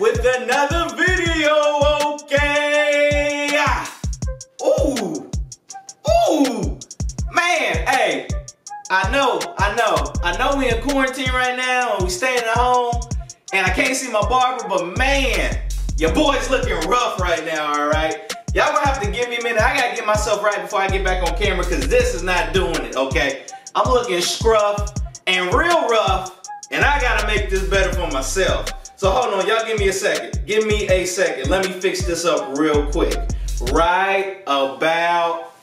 with another video, okay? Ah. Ooh, ooh, man, hey, I know, I know, I know we in quarantine right now and we staying at home and I can't see my barber, but man, your boy's looking rough right now, all right? Y'all gonna have to give me a minute. I gotta get myself right before I get back on camera because this is not doing it, okay? I'm looking scruff and real rough and I gotta make this better for myself. So hold on, y'all give me a second. Give me a second. Let me fix this up real quick. Right about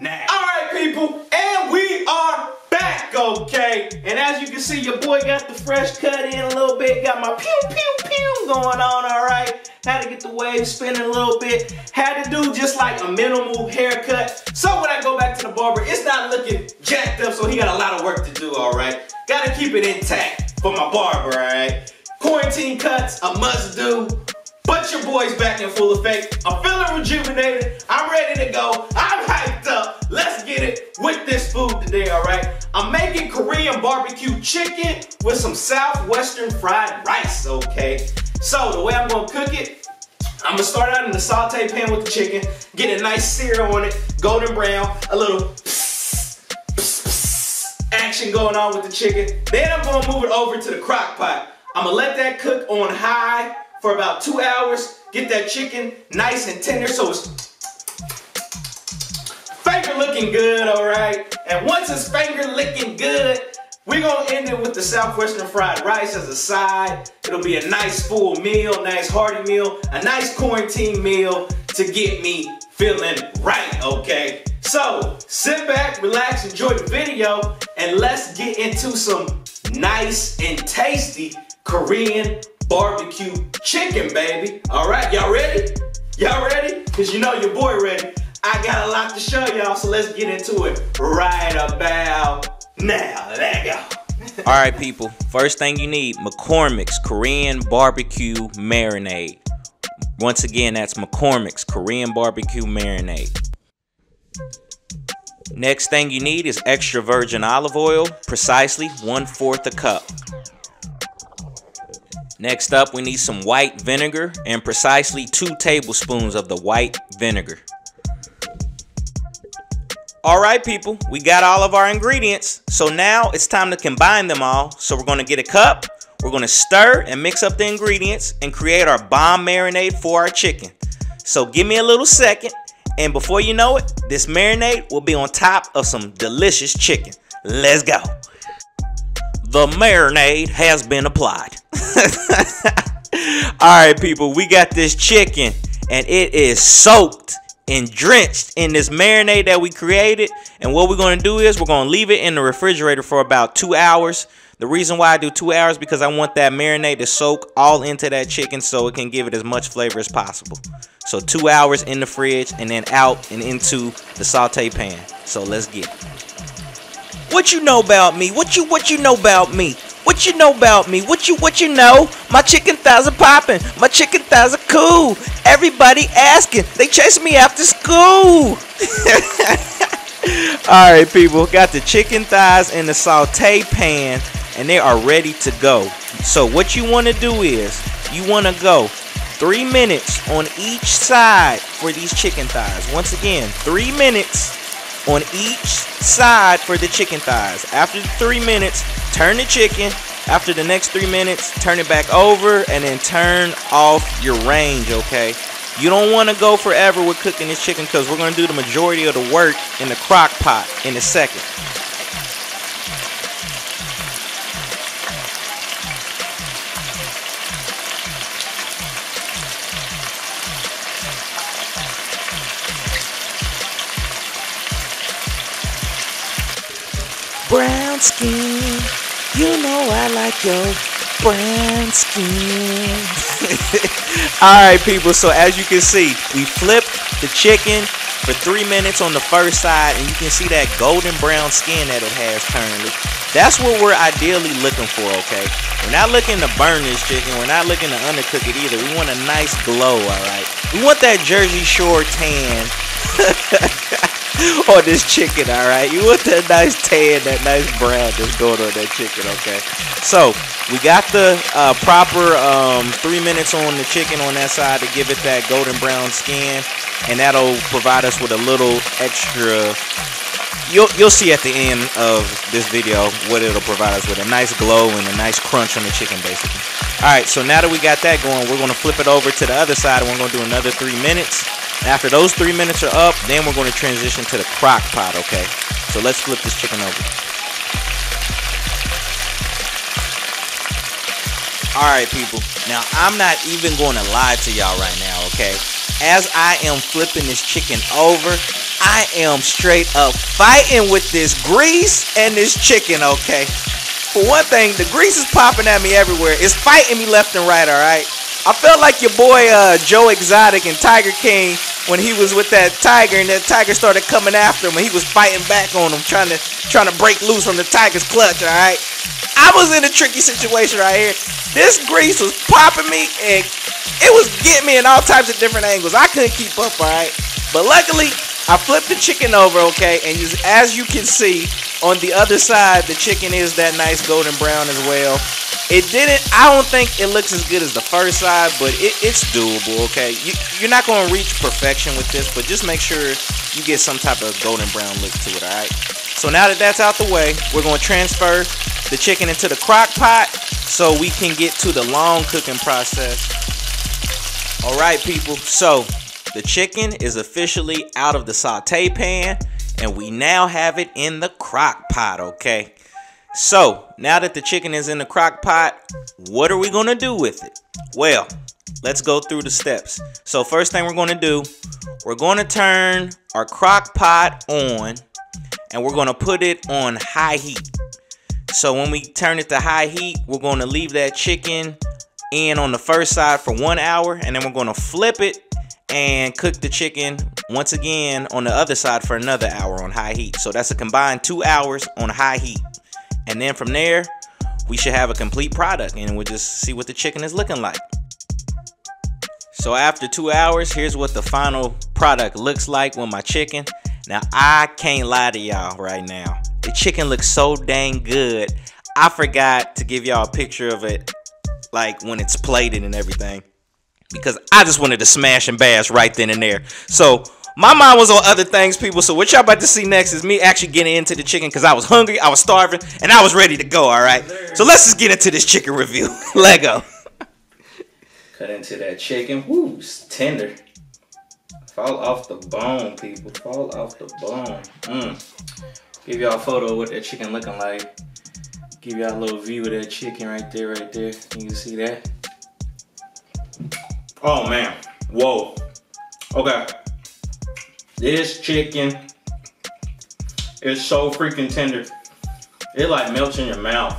now. All right, people, and we are back, okay? And as you can see, your boy got the fresh cut in a little bit. Got my pew, pew, pew going on, all right? Had to get the wave spinning a little bit. Had to do just like a minimal haircut. So when I go back to the barber, it's not looking jacked up, so he got a lot of work to do, all right? Gotta keep it intact for my barber, all right? Quarantine cuts, a must do. But your boy's back in full effect. I'm feeling rejuvenated. I'm ready to go. I'm hyped up. Let's get it with this food today, all right? I'm making Korean barbecue chicken with some Southwestern fried rice, okay? So the way I'm gonna cook it, I'm gonna start out in the saute pan with the chicken, get a nice sear on it, golden brown, a little action going on with the chicken. Then I'm gonna move it over to the crock pot. I'm gonna let that cook on high for about two hours. Get that chicken nice and tender so it's finger looking good, all right? And once it's finger licking good, we're gonna end it with the Southwestern fried rice as a side. It'll be a nice full meal, nice hearty meal, a nice quarantine meal to get me feeling right, okay? So sit back, relax, enjoy the video, and let's get into some nice and tasty Korean barbecue chicken, baby. All right, y'all ready? Y'all ready? Cause you know your boy ready. I got a lot to show y'all, so let's get into it right about now. There go. All right, people. First thing you need, McCormick's Korean barbecue marinade. Once again, that's McCormick's Korean barbecue marinade. Next thing you need is extra virgin olive oil, precisely one fourth a cup. Next up, we need some white vinegar and precisely two tablespoons of the white vinegar. All right, people, we got all of our ingredients. So now it's time to combine them all. So we're gonna get a cup, we're gonna stir and mix up the ingredients and create our bomb marinade for our chicken. So give me a little second, and before you know it, this marinade will be on top of some delicious chicken. Let's go. The marinade has been applied. All right, people, we got this chicken and it is soaked and drenched in this marinade that we created. And what we're going to do is we're going to leave it in the refrigerator for about two hours. The reason why I do two hours because I want that marinade to soak all into that chicken so it can give it as much flavor as possible. So two hours in the fridge and then out and into the saute pan. So let's get it. What you know about me? What you what you know about me? What you know about me? What you what you know? My chicken thighs are popping. My chicken thighs are cool. Everybody asking. They chasing me after school. All right, people. Got the chicken thighs in the saute pan, and they are ready to go. So what you want to do is you want to go three minutes on each side for these chicken thighs. Once again, three minutes on each side for the chicken thighs. After three minutes, turn the chicken. After the next three minutes, turn it back over and then turn off your range, okay? You don't want to go forever with cooking this chicken because we're going to do the majority of the work in the crock pot in a second. Skin. You know I like your brown skin. All right, people. So as you can see, we flipped the chicken for three minutes on the first side, and you can see that golden brown skin that it has currently. That's what we're ideally looking for, okay? We're not looking to burn this chicken. We're not looking to undercook it either. We want a nice glow, all right? We want that Jersey Shore tan on this chicken, all right? You want that nice tan, that nice brown that's going on that chicken, okay? So, we got the uh, proper um, three minutes on the chicken on that side to give it that golden brown skin, and that'll provide us with a little extra you'll you'll see at the end of this video what it'll provide us with a nice glow and a nice crunch on the chicken basically all right so now that we got that going we're going to flip it over to the other side and we're going to do another three minutes after those three minutes are up then we're going to transition to the crock pot okay so let's flip this chicken over all right people now i'm not even going to lie to y'all right now okay as i am flipping this chicken over I am straight up fighting with this grease and this chicken, okay? For one thing, the grease is popping at me everywhere. It's fighting me left and right, all right? I felt like your boy uh, Joe Exotic and Tiger King when he was with that tiger and that tiger started coming after him and he was fighting back on him, trying to trying to break loose from the tiger's clutch, all right? I was in a tricky situation right here. This grease was popping me and it was getting me in all types of different angles. I couldn't keep up, all right? But luckily, I flipped the chicken over, okay, and as you can see on the other side, the chicken is that nice golden brown as well. It didn't. I don't think it looks as good as the first side, but it, it's doable. Okay, you, you're not going to reach perfection with this, but just make sure you get some type of golden brown look to it. All right. So now that that's out the way, we're going to transfer the chicken into the crock pot so we can get to the long cooking process. All right, people. So the chicken is officially out of the saute pan and we now have it in the crock pot, okay? So, now that the chicken is in the crock pot, what are we gonna do with it? Well, let's go through the steps. So first thing we're gonna do, we're gonna turn our crock pot on and we're gonna put it on high heat. So when we turn it to high heat, we're gonna leave that chicken in on the first side for one hour and then we're gonna flip it and cook the chicken once again on the other side for another hour on high heat. So that's a combined two hours on high heat. And then from there, we should have a complete product and we'll just see what the chicken is looking like. So after two hours, here's what the final product looks like with my chicken. Now, I can't lie to y'all right now. The chicken looks so dang good. I forgot to give y'all a picture of it, like when it's plated and everything because I just wanted to smash and bash right then and there. So my mind was on other things, people. So what y'all about to see next is me actually getting into the chicken because I was hungry, I was starving, and I was ready to go. All right. So let's just get into this chicken review. Lego. Cut into that chicken. Woo, it's tender. Fall off the bone, people. Fall off the bone. Mm. Give y'all a photo of what that chicken looking like. Give y'all a little view of that chicken right there, right there. You can see that. Oh man, whoa. Okay. This chicken is so freaking tender. It like melts in your mouth.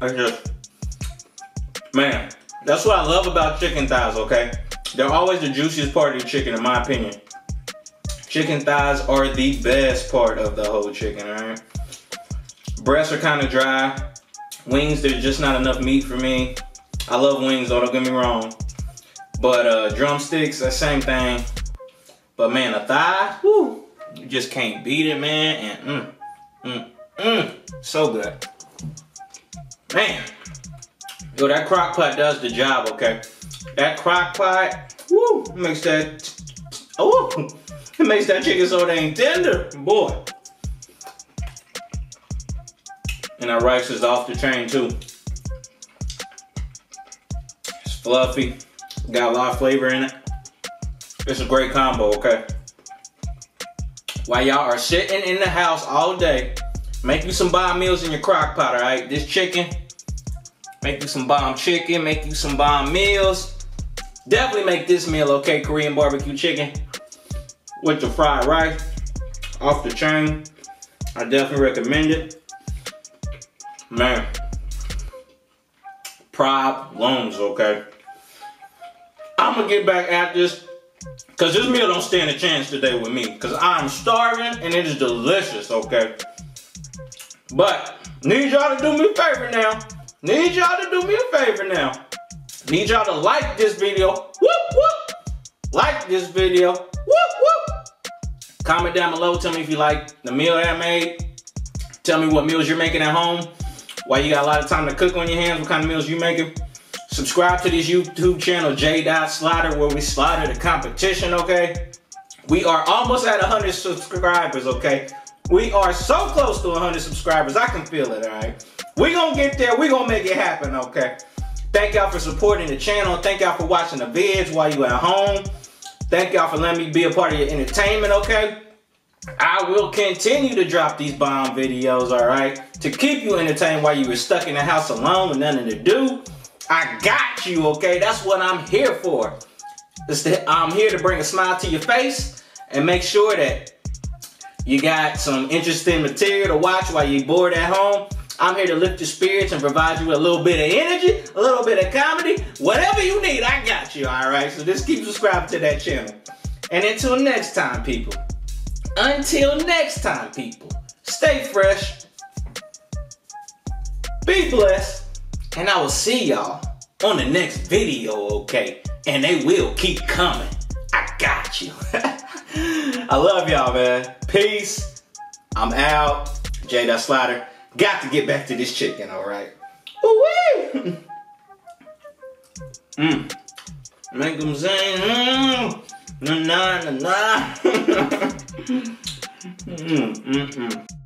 I just, man, that's what I love about chicken thighs, okay? They're always the juiciest part of the chicken, in my opinion. Chicken thighs are the best part of the whole chicken, alright? Breasts are kind of dry. Wings, there's just not enough meat for me. I love wings, though, don't get me wrong. But uh, drumsticks, the same thing. But man, a thigh, whoo, you just can't beat it, man. And mm, mm, mm, so good. Man, yo, that crock pot does the job, okay? That crock pot, woo, makes that, oh, it makes that chicken so dang tender, boy. And that rice is off the chain too. It's fluffy. Got a lot of flavor in it. It's a great combo, okay? While y'all are sitting in the house all day, make you some bomb meals in your crock pot, all right? This chicken, make you some bomb chicken, make you some bomb meals. Definitely make this meal, okay? Korean barbecue chicken with the fried rice off the chain. I definitely recommend it. Man, prop lungs, okay? I'm gonna get back at this because this meal don't stand a chance today with me because I'm starving and it is delicious, okay? But need y'all to do me a favor now. Need y'all to do me a favor now. Need y'all to like this video. Whoop whoop. Like this video. Whoop whoop. Comment down below. Tell me if you like the meal that I made. Tell me what meals you're making at home. Why you got a lot of time to cook on your hands. What kind of meals you making. Subscribe to this YouTube channel, J. Dot Slauter, where we slaughter the competition, okay? We are almost at 100 subscribers, okay? We are so close to 100 subscribers. I can feel it, all right? We gonna get there. We gonna make it happen, okay? Thank y'all for supporting the channel. Thank y'all for watching the vids while you at home. Thank y'all for letting me be a part of your entertainment, okay? I will continue to drop these bomb videos, all right? To keep you entertained while you were stuck in the house alone with nothing to do. I got you, okay? That's what I'm here for. I'm here to bring a smile to your face and make sure that you got some interesting material to watch while you're bored at home. I'm here to lift your spirits and provide you with a little bit of energy, a little bit of comedy, whatever you need, I got you, all right? So just keep subscribing to that channel. And until next time, people. Until next time, people. Stay fresh. Be blessed. And I will see y'all on the next video, okay? And they will keep coming. I got you. I love y'all, man. Peace. I'm out. J. Slauter. Got to get back to this chicken, all right? Ooh-wee. Mmm. Make them sing. Mmm. Na na na na. Mmm. Mmm.